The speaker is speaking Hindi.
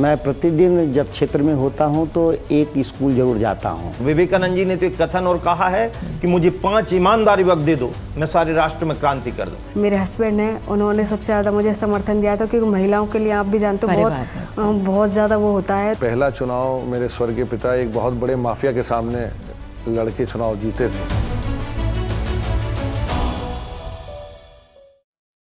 मैं प्रतिदिन जब क्षेत्र में होता हूँ तो एक स्कूल ज़रूर जाता हूँ। विवेकानंद जी ने तो एक कथन और कहा है कि मुझे पाँच ईमानदारी वक्त दे दो मैं सारे राष्ट्र में क्रांति कर दूँ। मेरे हस्बैंड हैं उन्होंने सबसे ज़्यादा मुझे समर्थन दिया था क्योंकि महिलाओं के लिए आप भी जानते हो बहुत बहुत ज़्यादा वो होता है। पहला चुनाव मेरे स्वर्गीय पिता एक बहुत बड़े माफिया के सामने लड़के चुनाव जीते थे।